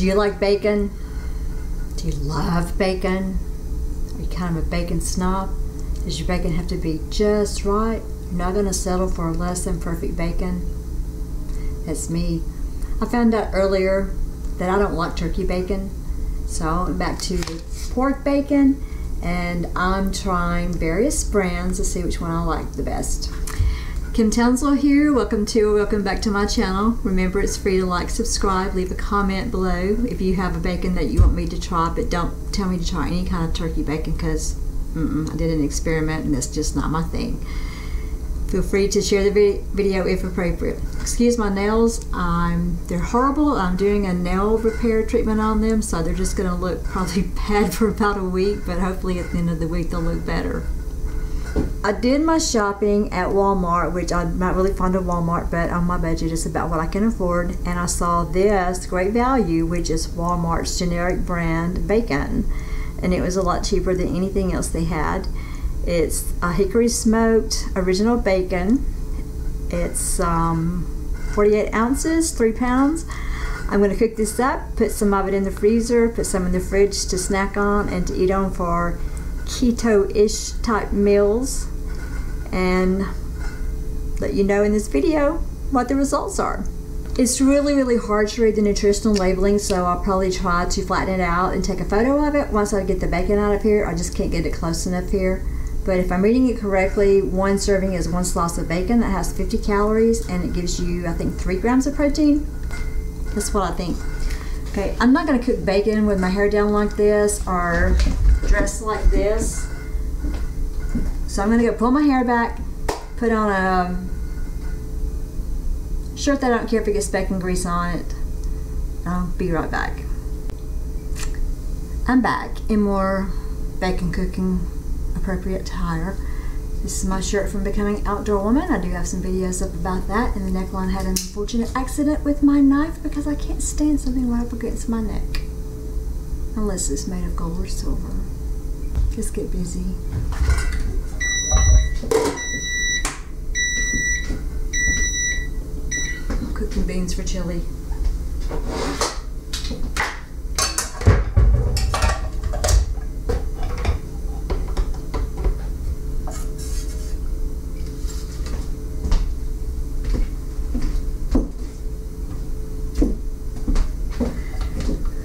Do you like bacon? Do you love bacon? Are you kind of a bacon snob? Does your bacon have to be just right? You're not going to settle for less than perfect bacon? That's me. I found out earlier that I don't like turkey bacon. So I went back to pork bacon and I'm trying various brands to see which one I like the best. Kim Townsel here. Welcome to welcome back to my channel. Remember it's free to like, subscribe, leave a comment below if you have a bacon that you want me to try, but don't tell me to try any kind of turkey bacon because I did an experiment and that's just not my thing. Feel free to share the video if appropriate. Excuse my nails. I'm they're horrible. I'm doing a nail repair treatment on them, so they're just going to look probably bad for about a week, but hopefully at the end of the week they'll look better. I did my shopping at Walmart, which I'm not really fond of Walmart, but on my budget it's about what I can afford. And I saw this great value, which is Walmart's generic brand bacon. And it was a lot cheaper than anything else they had. It's a hickory smoked original bacon. It's um, 48 ounces, three pounds. I'm going to cook this up, put some of it in the freezer, put some in the fridge to snack on and to eat on for keto-ish type meals and let you know in this video what the results are. It's really, really hard to read the nutritional labeling, so I'll probably try to flatten it out and take a photo of it once I get the bacon out of here. I just can't get it close enough here. But if I'm reading it correctly, one serving is one slice of bacon that has 50 calories and it gives you, I think, three grams of protein. That's what I think. Okay, I'm not gonna cook bacon with my hair down like this or dressed like this. So I'm gonna go pull my hair back, put on a um, shirt that I don't care if it gets speck and grease on it. I'll be right back. I'm back in more bacon cooking appropriate attire. This is my shirt from Becoming Outdoor Woman. I do have some videos up about that. And the neckline had an unfortunate accident with my knife because I can't stand something right up against my neck. Unless it's made of gold or silver. Just get busy. I'm cooking beans for chili.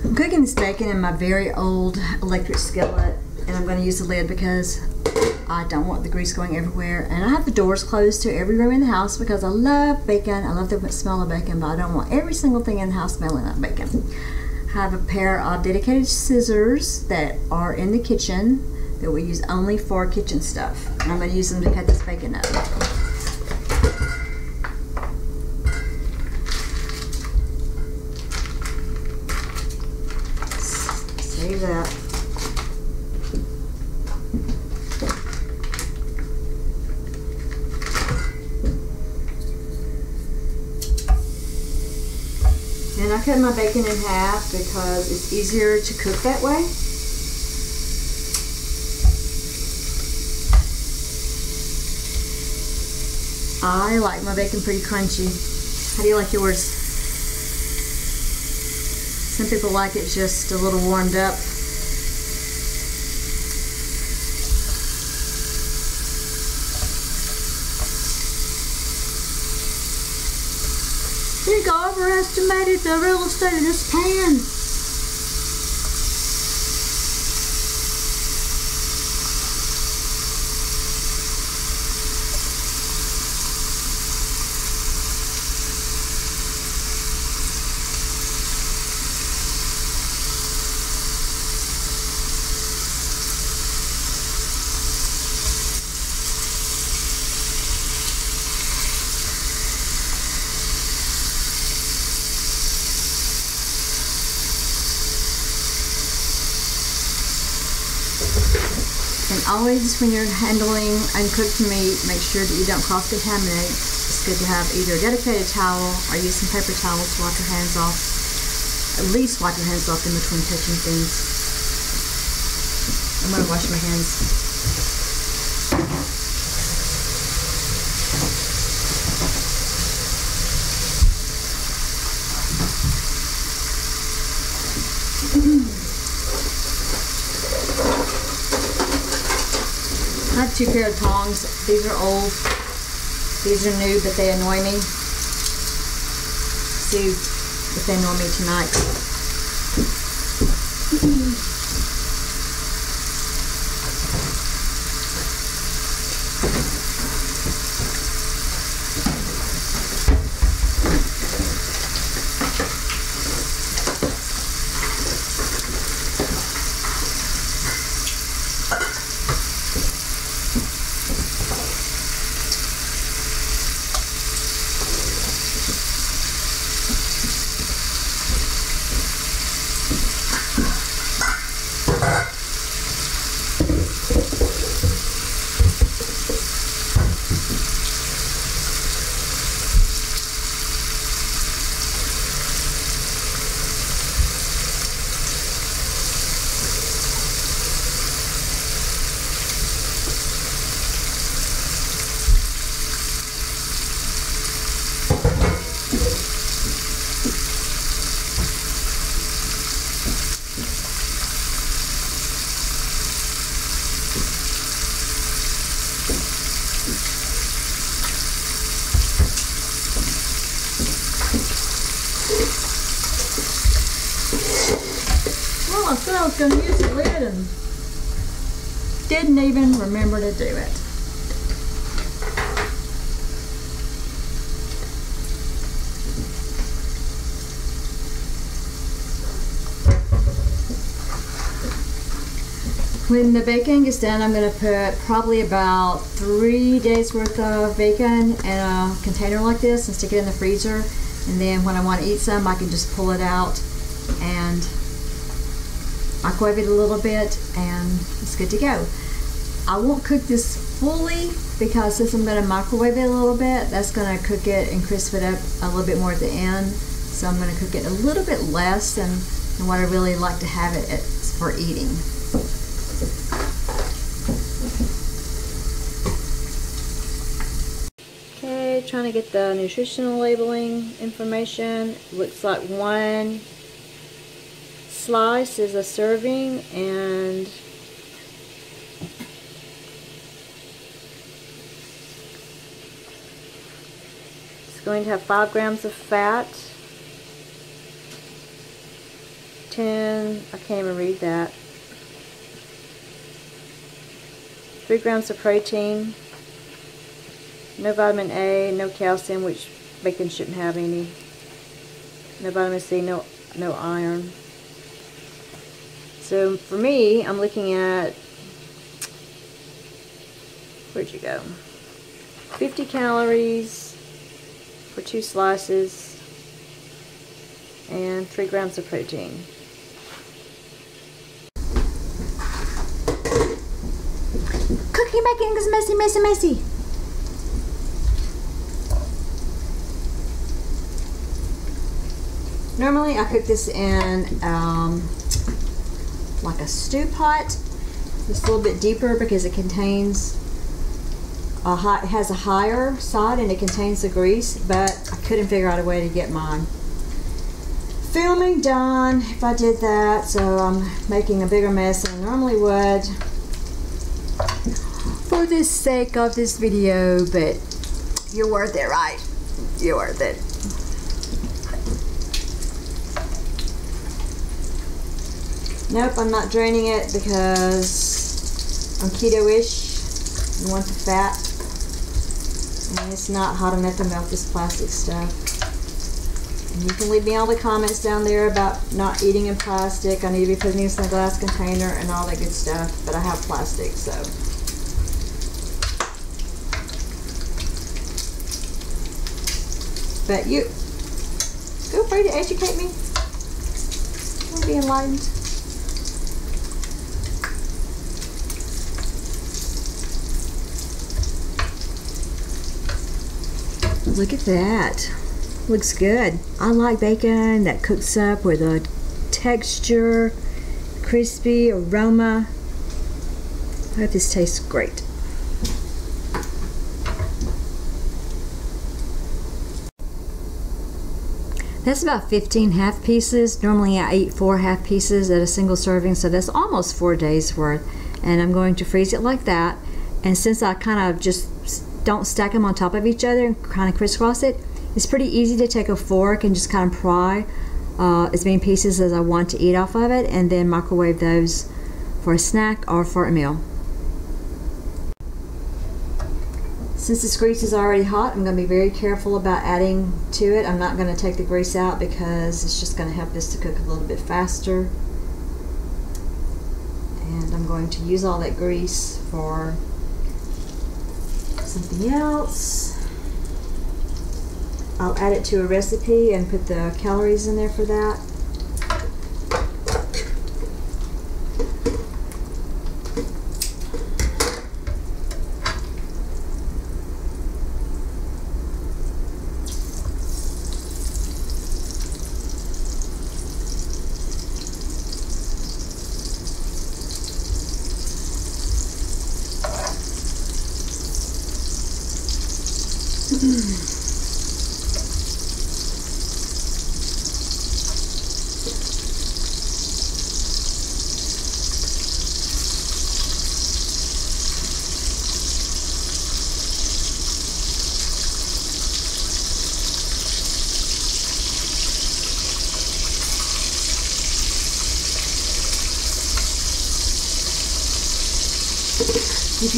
I'm cooking this bacon in my very old electric skillet and I'm going to use the lid because I don't want the grease going everywhere. And I have the doors closed to every room in the house because I love bacon. I love the smell of bacon but I don't want every single thing in the house smelling like bacon. I have a pair of dedicated scissors that are in the kitchen that we use only for kitchen stuff. And I'm going to use them to cut this bacon up save that And I cut my bacon half because it's easier to cook that way. I like my bacon pretty crunchy. How do you like yours? Some people like it just a little warmed up. Big overestimated the real estate in this pan. And always when you're handling uncooked meat, make sure that you don't cross-contaminate. It's good to have either a dedicated towel or use some paper towels to wipe your hands off. At least wipe your hands off in between touching things. I'm gonna wash my hands. Two pair of tongs. These are old. These are new, but they annoy me. See if they annoy me tonight. Well, I said I was going to use the lid and didn't even remember to do it. When the bacon is done, I'm going to put probably about three days worth of bacon in a container like this and stick it in the freezer. And then when I want to eat some, I can just pull it out and microwave it a little bit and it's good to go. I won't cook this fully because since I'm going to microwave it a little bit, that's going to cook it and crisp it up a little bit more at the end. So I'm going to cook it a little bit less than, than what I really like to have it for eating. Okay, trying to get the nutritional labeling information. Looks like one slice is a serving and going to have 5 grams of fat. 10 I can't even read that. 3 grams of protein. No vitamin A no calcium which bacon shouldn't have any. No vitamin C no no iron. So for me, I'm looking at, where'd you go? 50 calories for two slices and three grams of protein. Cookie making is messy, messy, messy. Normally I cook this in um, like a stew pot. It's a little bit deeper because it contains a high, it has a higher side and it contains the grease, but I couldn't figure out a way to get mine filming done if I did that, so I'm making a bigger mess than I normally would for the sake of this video, but you're worth it, right? You're worth it. Nope, I'm not draining it because I'm keto-ish and want the fat. And it's not hot enough to melt this plastic stuff. And you can leave me all the comments down there about not eating in plastic. I need to be putting this in a glass container and all that good stuff. But I have plastic, so. But you, feel free to educate me. I'll be enlightened. Look at that. Looks good. I like bacon that cooks up with a texture, crispy aroma. I hope this tastes great. That's about 15 half pieces. Normally I eat four half pieces at a single serving, so that's almost four days worth. And I'm going to freeze it like that. And since I kind of just don't stack them on top of each other and kind of crisscross it, it's pretty easy to take a fork and just kind of pry uh, as many pieces as I want to eat off of it and then microwave those for a snack or for a meal. Since this grease is already hot, I'm going to be very careful about adding to it. I'm not going to take the grease out because it's just going to help this to cook a little bit faster. And I'm going to use all that grease for something else. I'll add it to a recipe and put the calories in there for that.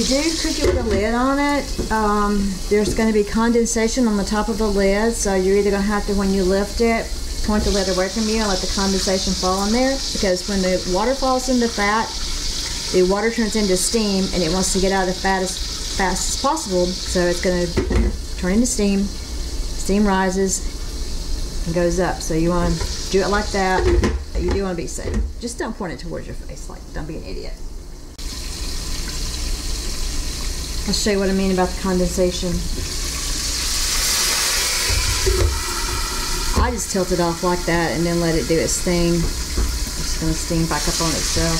Do cook it with a lid on it, um, there's going to be condensation on the top of the lid, so you're either going to have to, when you lift it, point the lid away from you and let the condensation fall in there, because when the water falls into fat, the water turns into steam and it wants to get out of the fat as fast as possible, so it's going to turn into steam. Steam rises and goes up, so you want to do it like that. You do want to be safe. Just don't point it towards your face, like don't be an idiot. I'll show you what I mean about the condensation. I just tilt it off like that and then let it do its thing. It's going to steam back up on itself.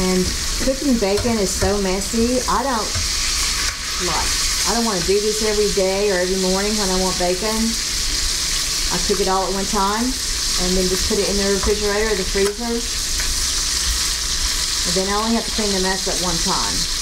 And cooking bacon is so messy. I don't like. I don't want to do this every day or every morning when I want bacon. I cook it all at one time and then just put it in the refrigerator or the freezer then I only have to clean the mess at one time.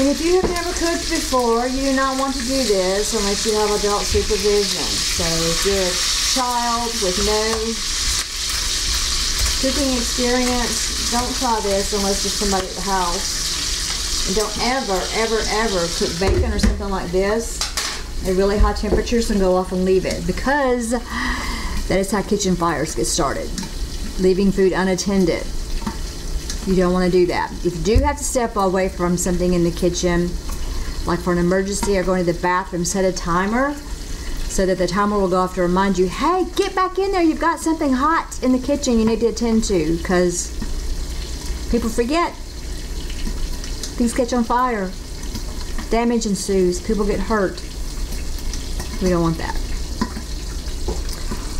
And if you have never cooked before, you do not want to do this unless you have adult supervision. So if you're a child with no cooking experience, don't try this unless there's somebody at the house. And don't ever, ever, ever cook bacon or something like this at really high temperatures and go off and leave it because that is how kitchen fires get started. Leaving food unattended. You don't want to do that. If you do have to step away from something in the kitchen, like for an emergency or going to the bathroom, set a timer so that the timer will go off to remind you, hey, get back in there. You've got something hot in the kitchen you need to attend to because people forget. Things catch on fire. Damage ensues. People get hurt. We don't want that.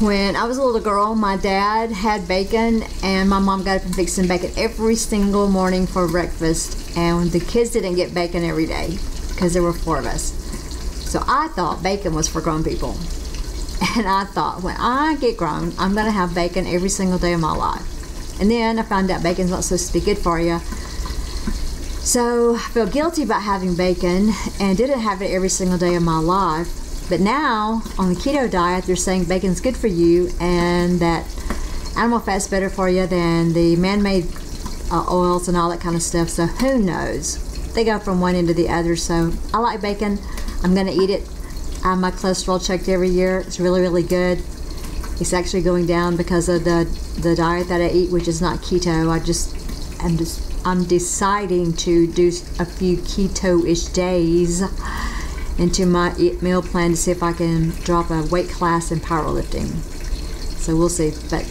When I was a little girl, my dad had bacon, and my mom got up and fixed some bacon every single morning for breakfast. And the kids didn't get bacon every day because there were four of us. So I thought bacon was for grown people. And I thought, when I get grown, I'm going to have bacon every single day of my life. And then I found out bacon's not supposed to be good for you. So I feel guilty about having bacon and didn't have it every single day of my life. But now on the keto diet, they're saying bacon's good for you and that animal fat's better for you than the man-made uh, oils and all that kind of stuff. So who knows? They go from one end to the other. So I like bacon. I'm going to eat it. I have my cholesterol checked every year. It's really, really good. It's actually going down because of the the diet that I eat, which is not keto. I just I'm just I'm deciding to do a few keto-ish days into my meal plan to see if I can drop a weight class in powerlifting. So we'll see. But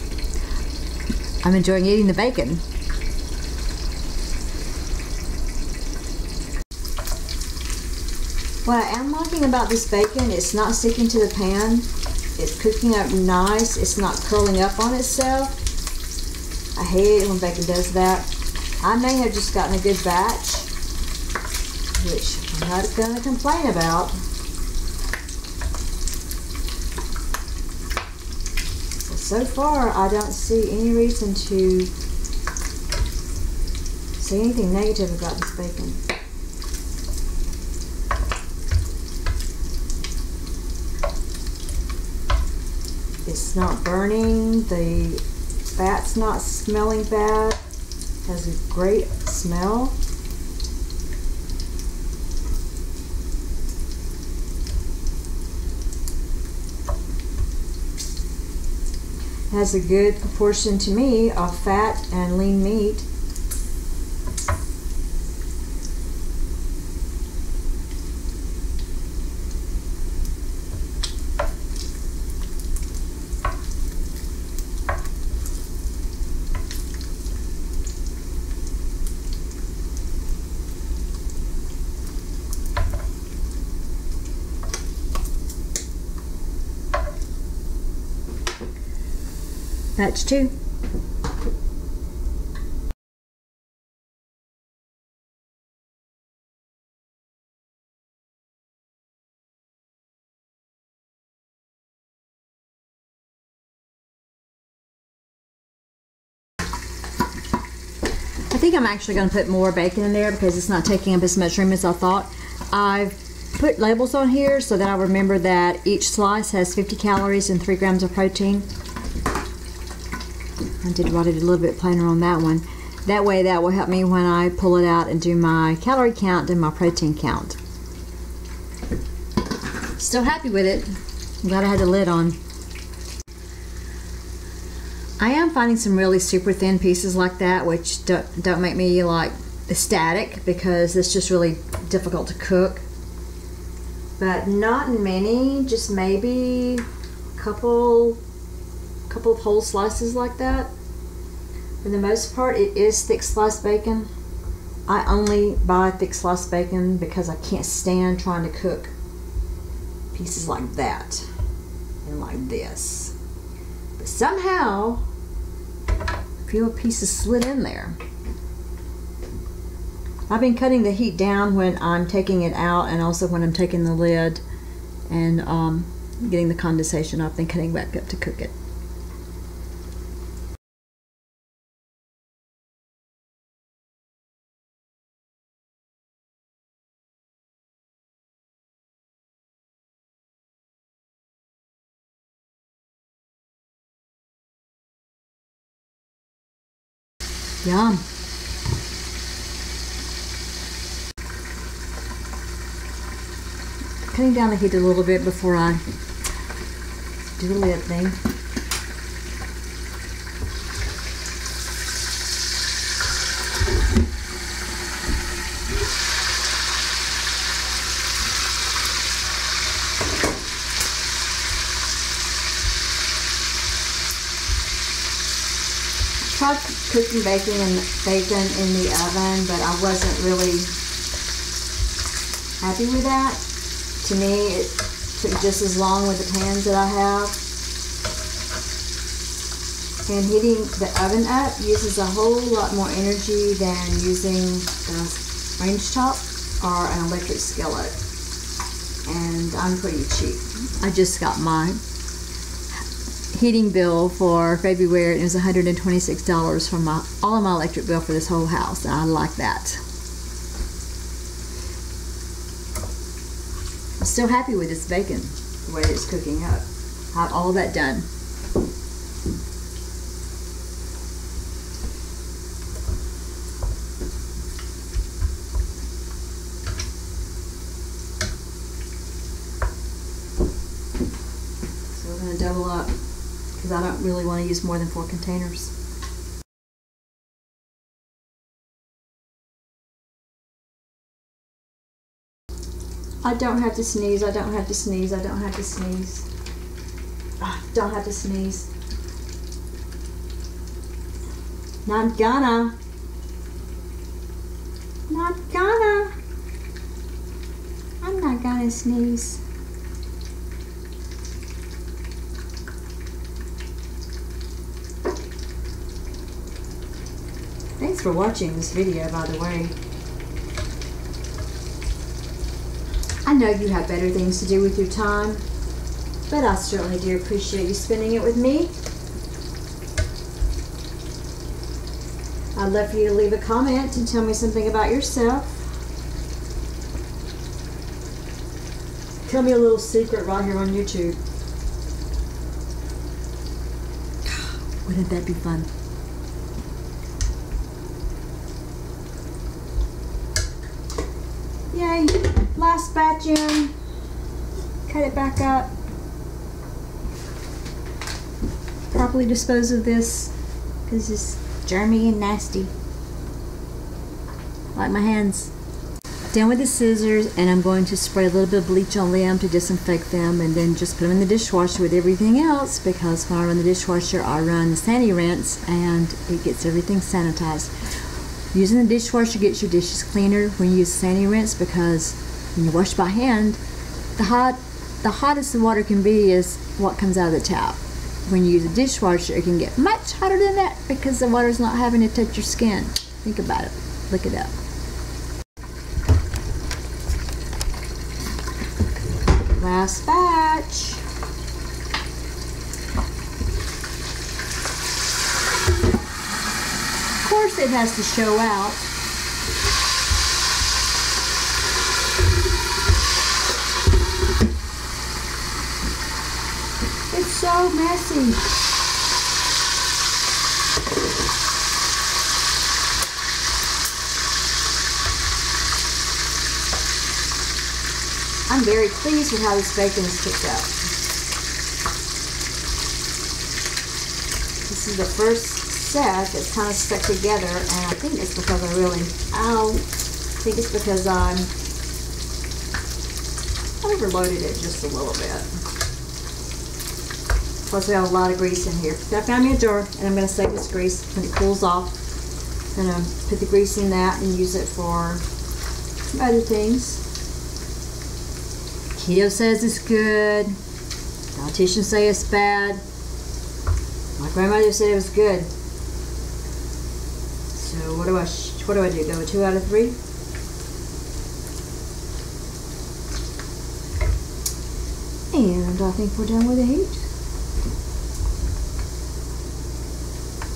I'm enjoying eating the bacon. What I am liking about this bacon, it's not sticking to the pan. It's cooking up nice. It's not curling up on itself. I hate it when bacon does that. I may have just gotten a good batch, which I'm not going to complain about. So far, I don't see any reason to say anything negative about this bacon. It's not burning, the fat's not smelling bad, has a great smell. Has a good proportion to me of fat and lean meat. I think I'm actually going to put more bacon in there because it's not taking up as much room as I thought. I've put labels on here so that I remember that each slice has 50 calories and 3 grams of protein. I did write it a little bit plainer on that one. That way that will help me when I pull it out and do my calorie count and my protein count. Still happy with it. I'm glad I had the lid on. I am finding some really super thin pieces like that which don't, don't make me like ecstatic because it's just really difficult to cook. But not many, just maybe a couple couple of whole slices like that. For the most part, it is thick sliced bacon. I only buy thick sliced bacon because I can't stand trying to cook pieces like that and like this. But somehow, a few pieces slid in there. I've been cutting the heat down when I'm taking it out and also when I'm taking the lid and um, getting the condensation off, and cutting back up to cook it. Yum. Cutting down the heat a little bit before I do the lid thing. Tried cooking bacon and bacon in the oven, but I wasn't really happy with that. To me, it took just as long with the pans that I have. And heating the oven up uses a whole lot more energy than using the range top or an electric skillet. And I'm pretty cheap. I just got mine heating bill for February. and It was $126 for my all of my electric bill for this whole house. And I like that. I'm still happy with this bacon, the way it's cooking up. I have all that done. So we're going to double up because I don't really want to use more than four containers. I don't have to sneeze, I don't have to sneeze, I don't have to sneeze. I don't have to sneeze. Not gonna. Not gonna. I'm not gonna sneeze. Thanks for watching this video, by the way. I know you have better things to do with your time, but I certainly do appreciate you spending it with me. I'd love for you to leave a comment and tell me something about yourself. Tell me a little secret right here on YouTube. Wouldn't that be fun? Yay! Last batch in. Cut it back up. Properly dispose of this because it's germy and nasty. Like my hands. Down with the scissors and I'm going to spray a little bit of bleach on them to disinfect them and then just put them in the dishwasher with everything else because when I run the dishwasher I run the sani rinse and it gets everything sanitized. Using the dishwasher gets your dishes cleaner when you use sani rinse because when you wash by hand the hot the hottest the water can be is what comes out of the tap. When you use a dishwasher it can get much hotter than that because the water's not having to touch your skin. Think about it. Look it up. Last batch. Of course it has to show out. It's so messy. I'm very pleased with how this bacon is cooked up. This is the first set that's kind of stuck together, and I think it's because I really, ow, I think it's because I overloaded it just a little bit. Plus we have a lot of grease in here. I found me a jar, and I'm going to save this grease when it cools off. I'm going to put the grease in that and use it for some other things. Keto says it's good. Dietitians say it's bad. My grandmother said it was good. So what do I what do I do? Go two out of three? And I think we're done with the heat.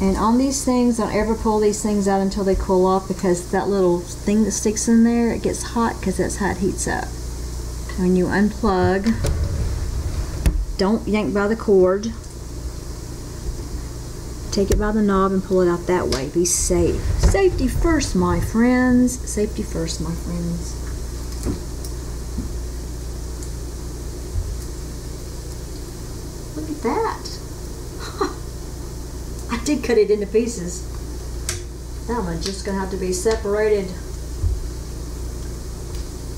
And on these things, don't ever pull these things out until they cool off because that little thing that sticks in there, it gets hot because that's how it heats up when you unplug, don't yank by the cord. Take it by the knob and pull it out that way. Be safe. Safety first, my friends. Safety first, my friends. Look at that. I did cut it into pieces. That one's just going to have to be separated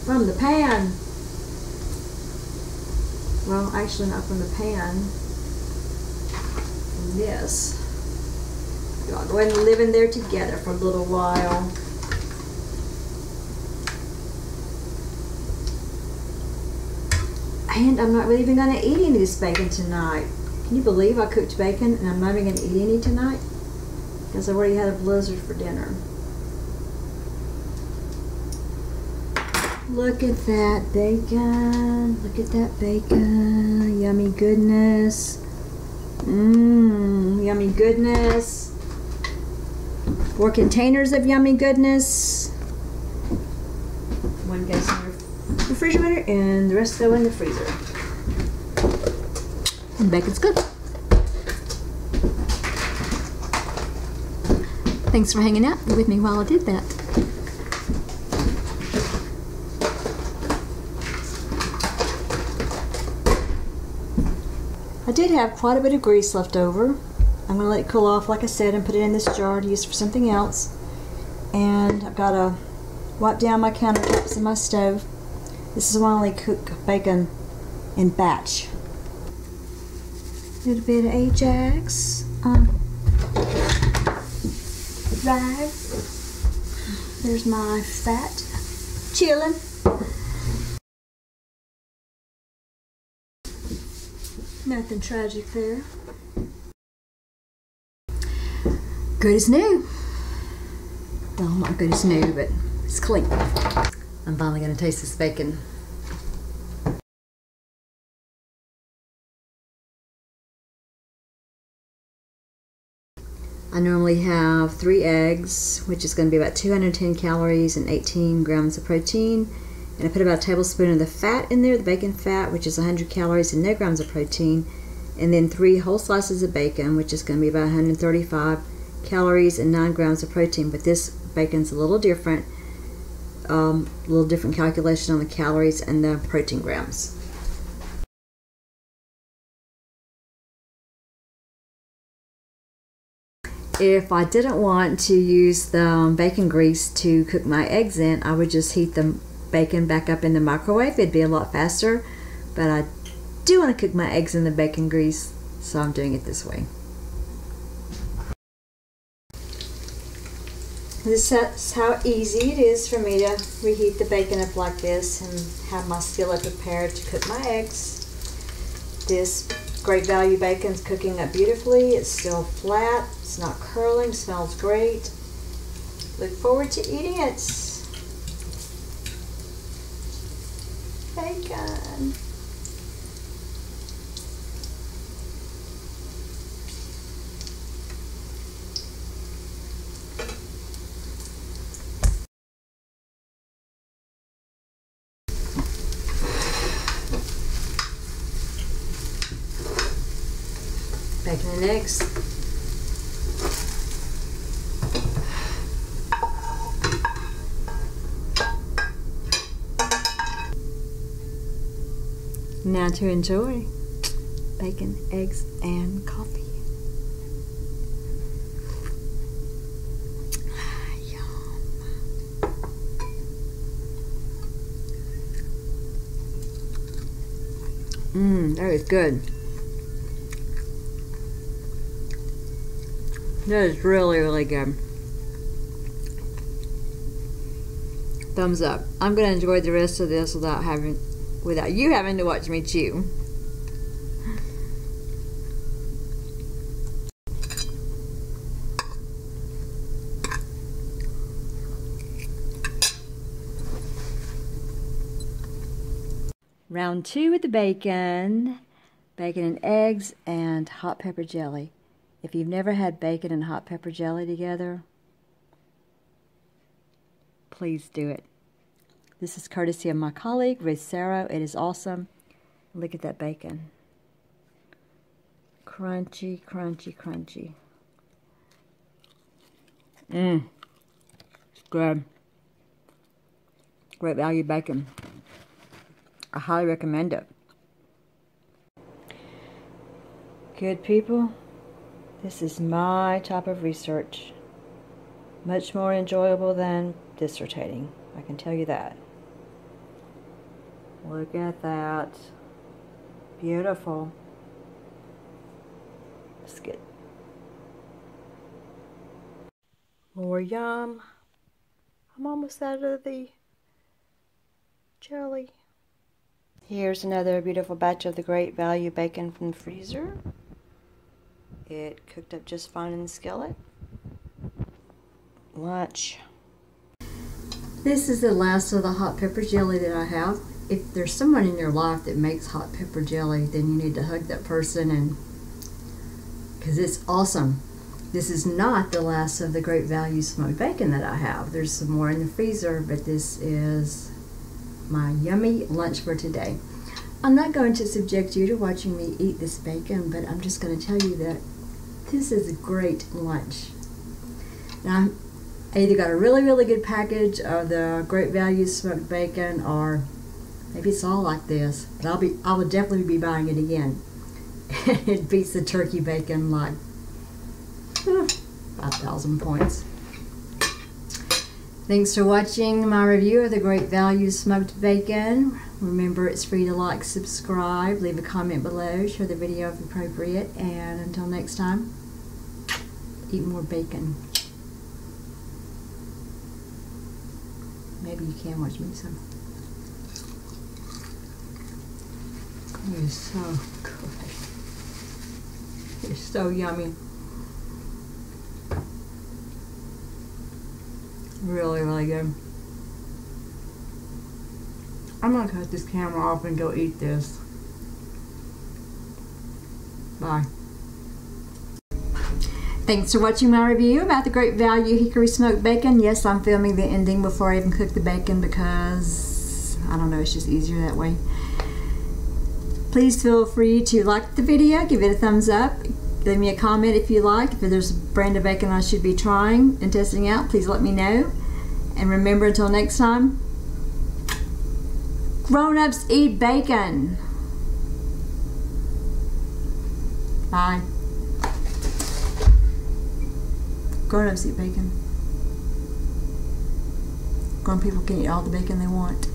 from the pan. Well, actually not from the pan. From this. Y'all go ahead and live in there together for a little while. And I'm not really even going to eat any of this bacon tonight. Can you believe I cooked bacon and I'm not even going to eat any tonight? Because I already had a blizzard for dinner. Look at that bacon. Look at that bacon. Yummy goodness. Mmm, yummy goodness. Four containers of yummy goodness. One goes in the refrigerator and the rest go in the freezer. And bacon's good. Thanks for hanging out with me while I did that. I did have quite a bit of grease left over. I'm going to let it cool off, like I said, and put it in this jar to use for something else. And I've got to wipe down my countertops and my stove. This is why I only cook bacon in batch. A little bit of Ajax um, on rag. There's my fat chilling. Nothing tragic there. Good as new. Still not good as new, but it's clean. I'm finally gonna taste this bacon. I normally have three eggs, which is going to be about 210 calories and 18 grams of protein. And I put about a tablespoon of the fat in there, the bacon fat, which is 100 calories and no grams of protein. And then three whole slices of bacon, which is going to be about 135 calories and 9 grams of protein. But this bacon's a little different, um, a little different calculation on the calories and the protein grams. if I didn't want to use the um, bacon grease to cook my eggs in, I would just heat the bacon back up in the microwave. It'd be a lot faster, but I do want to cook my eggs in the bacon grease, so I'm doing it this way. This is how easy it is for me to reheat the bacon up like this and have my skillet prepared to cook my eggs. This Great Value bacon's cooking up beautifully. It's still flat. It's not curling. Smells great. Look forward to eating it. Bacon. Bacon and eggs. Now to enjoy bacon, eggs, and coffee. Mmm, that is good. That is really, really good. Thumbs up. I'm gonna enjoy the rest of this without having without you having to watch me chew. Round two with the bacon, bacon and eggs, and hot pepper jelly. If you've never had bacon and hot pepper jelly together, please do it. This is courtesy of my colleague, Rosero. It is awesome. Look at that bacon. Crunchy, crunchy, crunchy. Mmm. Good. Great value bacon. I highly recommend it. Good people. This is my type of research. Much more enjoyable than dissertating. I can tell you that. Look at that. Beautiful. Let's get more yum. I'm almost out of the jelly. Here's another beautiful batch of the Great Value Bacon from the freezer. It cooked up just fine in the skillet. Lunch. This is the last of the hot pepper jelly that I have. If there's someone in your life that makes hot pepper jelly, then you need to hug that person and because it's awesome. This is not the last of the great value smoked bacon that I have. There's some more in the freezer, but this is my yummy lunch for today. I'm not going to subject you to watching me eat this bacon, but I'm just going to tell you that this is a great lunch. Now, I either got a really, really good package of the Great Value smoked bacon, or maybe it's all like this. But I'll be, I will definitely be buying it again. it beats the turkey bacon like 5,000 points. Thanks for watching my review of the Great Value Smoked Bacon. Remember, it's free to like, subscribe, leave a comment below, share the video if appropriate, and until next time, eat more bacon. Maybe you can watch me some. It is so good. It's so yummy. Really, really good. I'm gonna cut this camera off and go eat this. Bye. Thanks for watching my review about the Great Value Hickory Smoked Bacon. Yes, I'm filming the ending before I even cook the bacon because, I don't know, it's just easier that way. Please feel free to like the video, give it a thumbs up, leave me a comment if you like. If there's a brand of bacon I should be trying and testing out, please let me know. And remember, until next time, grown-ups eat bacon. Bye. Grown ups eat bacon. Grown people can eat all the bacon they want.